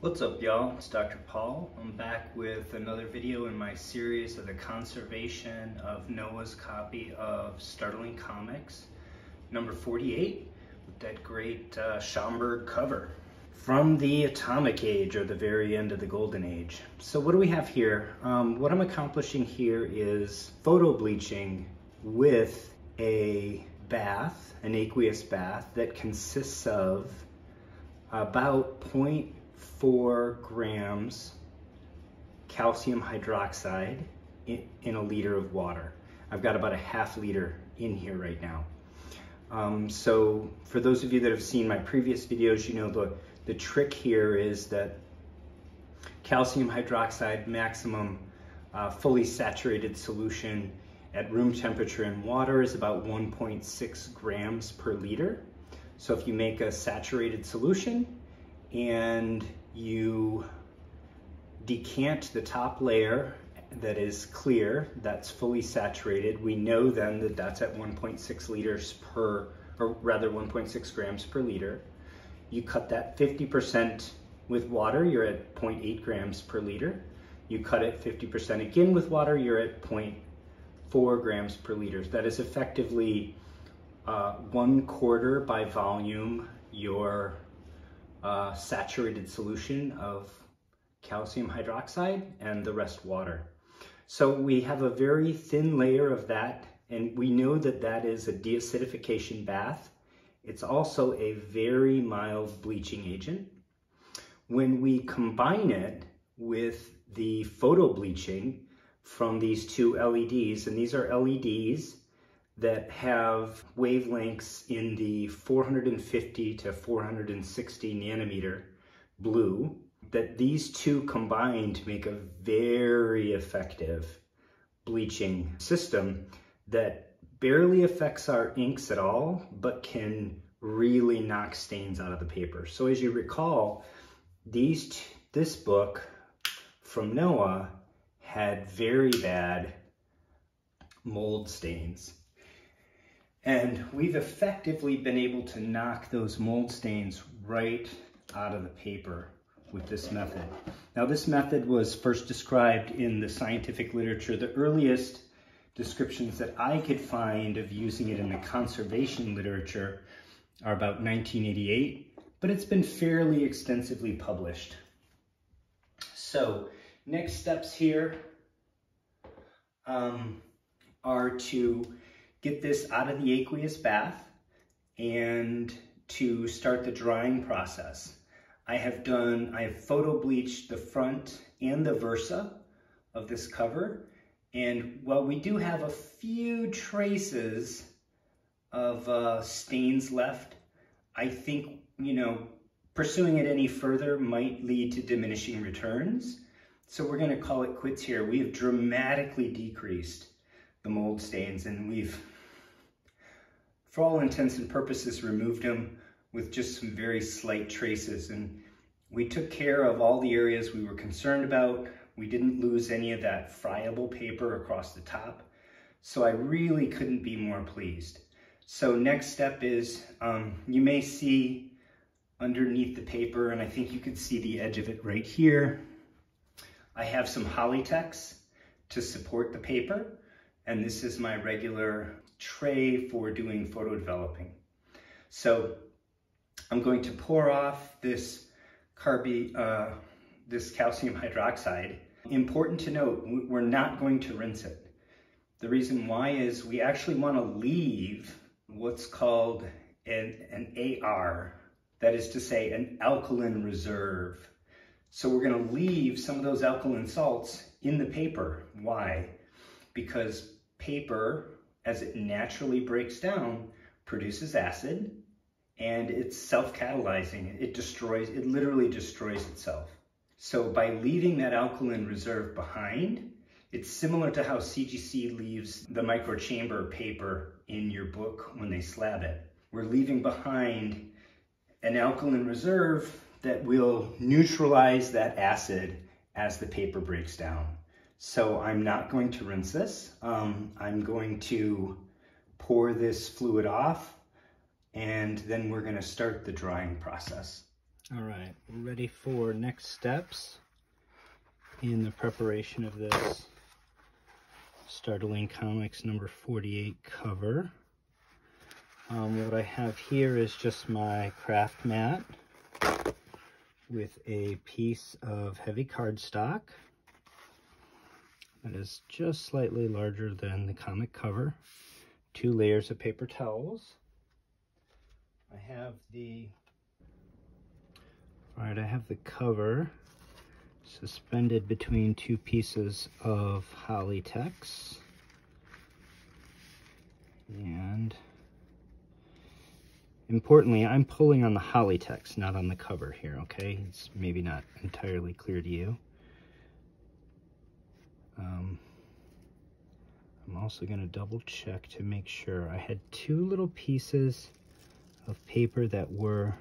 What's up y'all? It's Dr. Paul. I'm back with another video in my series of the conservation of Noah's copy of Startling Comics number 48 with that great uh, Schomburg cover. From the Atomic Age or the very end of the Golden Age. So what do we have here? Um, what I'm accomplishing here is photo bleaching with a bath, an aqueous bath that consists of about 0.4 grams calcium hydroxide in, in, a liter of water. I've got about a half liter in here right now. Um, so for those of you that have seen my previous videos, you know the, the trick here is that calcium hydroxide maximum uh, fully saturated solution at room temperature in water is about 1.6 grams per liter. So if you make a saturated solution and you decant the top layer that is clear, that's fully saturated, we know then that that's at 1.6 liters per, or rather 1.6 grams per liter. You cut that 50% with water, you're at 0.8 grams per liter. You cut it 50% again with water, you're at 0.4 grams per liter. That is effectively uh, one quarter by volume your uh, saturated solution of calcium hydroxide and the rest water. So we have a very thin layer of that and we know that that is a deacidification bath. It's also a very mild bleaching agent. When we combine it with the photo bleaching from these two LEDs, and these are LEDs that have wavelengths in the 450 to 460 nanometer blue, that these two combined make a very effective bleaching system that barely affects our inks at all, but can really knock stains out of the paper. So as you recall, these this book from Noah had very bad mold stains. And we've effectively been able to knock those mold stains right out of the paper with this method. Now this method was first described in the scientific literature. The earliest descriptions that I could find of using it in the conservation literature are about 1988, but it's been fairly extensively published. So next steps here um, are to get this out of the aqueous bath and to start the drying process. I have done, I have photo bleached the front and the verso of this cover. And while we do have a few traces of uh, stains left, I think, you know, pursuing it any further might lead to diminishing returns. So we're gonna call it quits here. We have dramatically decreased the mold stains and we've, for all intents and purposes, removed them with just some very slight traces. And we took care of all the areas we were concerned about. We didn't lose any of that friable paper across the top. So I really couldn't be more pleased. So next step is, um, you may see underneath the paper, and I think you can see the edge of it right here. I have some Hollytex to support the paper, and this is my regular tray for doing photo developing. So I'm going to pour off this carby, uh, this calcium hydroxide. Important to note, we're not going to rinse it. The reason why is we actually want to leave what's called an, an AR, that is to say an alkaline reserve. So we're going to leave some of those alkaline salts in the paper. Why? Because paper, as it naturally breaks down, produces acid, and it's self-catalyzing. It destroys, it literally destroys itself. So by leaving that alkaline reserve behind, it's similar to how CGC leaves the microchamber paper in your book when they slab it. We're leaving behind an alkaline reserve that will neutralize that acid as the paper breaks down. So I'm not going to rinse this. Um, I'm going to pour this fluid off and then we're gonna start the drying process. All right, we're ready for next steps in the preparation of this Startling Comics number 48 cover. Um, what I have here is just my craft mat with a piece of heavy cardstock that is just slightly larger than the comic cover. Two layers of paper towels. I have the all right, I have the cover suspended between two pieces of Hollytex. And importantly, I'm pulling on the Hollytex, not on the cover here, okay? It's maybe not entirely clear to you. Um, I'm also going to double check to make sure. I had two little pieces of paper that were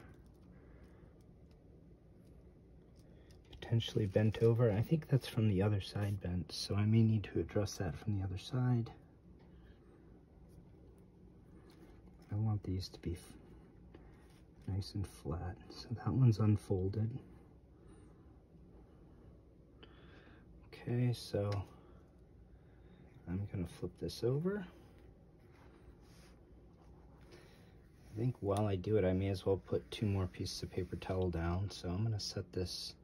potentially bent over. I think that's from the other side bent, so I may need to address that from the other side. I want these to be nice and flat. So that one's unfolded. Okay, so I'm going to flip this over. I think while I do it, I may as well put two more pieces of paper towel down. So I'm going to set this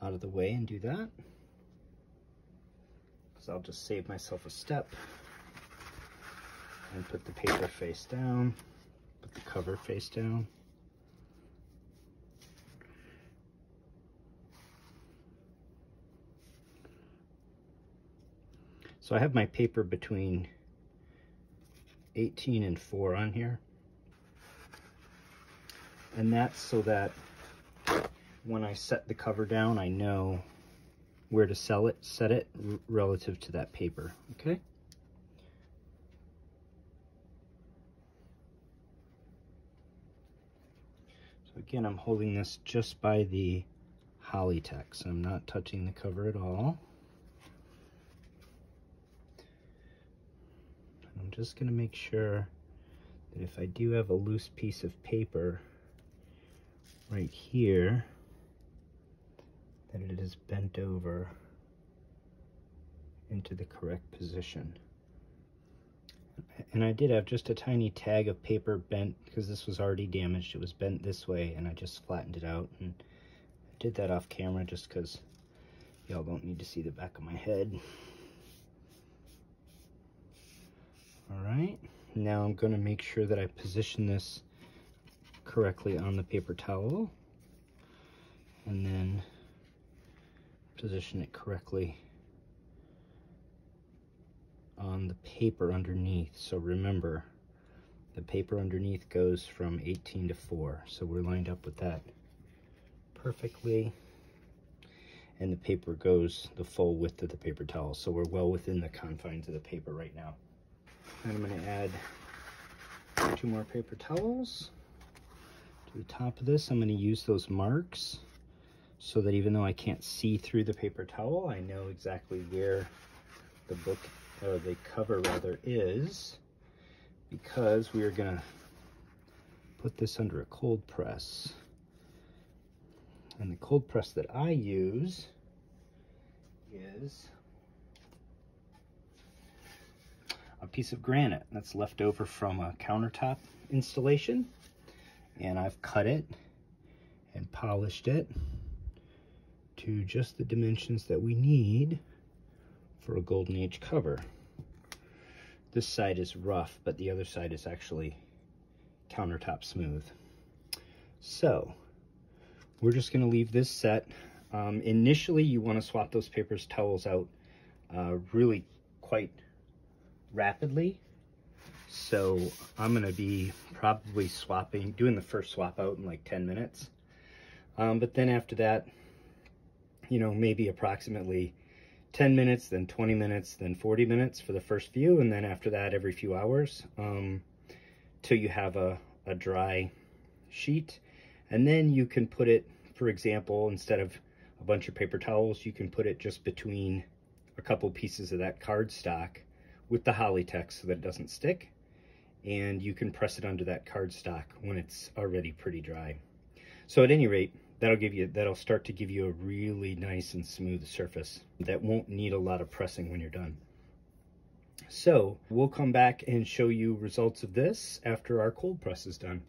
out of the way and do that. Because I'll just save myself a step and put the paper face down, put the cover face down. So I have my paper between 18 and 4 on here. And that's so that when I set the cover down, I know where to sell it, set it relative to that paper, okay? So again, I'm holding this just by the Hollytex. I'm not touching the cover at all. I'm just going to make sure that if I do have a loose piece of paper right here, that it is bent over into the correct position. And I did have just a tiny tag of paper bent because this was already damaged. It was bent this way and I just flattened it out and I did that off camera just because y'all don't need to see the back of my head. All right, now I'm gonna make sure that I position this correctly on the paper towel and then position it correctly on the paper underneath. So remember, the paper underneath goes from 18 to 4. So we're lined up with that perfectly. And the paper goes the full width of the paper towel. So we're well within the confines of the paper right now. And I'm going to add two more paper towels. To the top of this, I'm going to use those marks so that even though I can't see through the paper towel, I know exactly where the book, or the cover rather, is because we are going to put this under a cold press. And the cold press that I use is a piece of granite that's left over from a countertop installation. And I've cut it and polished it to just the dimensions that we need for a Golden Age cover. This side is rough, but the other side is actually countertop smooth. So, we're just gonna leave this set. Um, initially, you wanna swap those papers towels out uh, really quite rapidly. So I'm gonna be probably swapping, doing the first swap out in like 10 minutes. Um, but then after that, you know, maybe approximately 10 minutes, then 20 minutes, then 40 minutes for the first few, and then after that, every few hours, um, till you have a, a dry sheet. And then you can put it, for example, instead of a bunch of paper towels, you can put it just between a couple pieces of that cardstock with the Hollytex so that it doesn't stick. And you can press it under that cardstock when it's already pretty dry. So at any rate, that'll give you that'll start to give you a really nice and smooth surface that won't need a lot of pressing when you're done. So we'll come back and show you results of this after our cold press is done.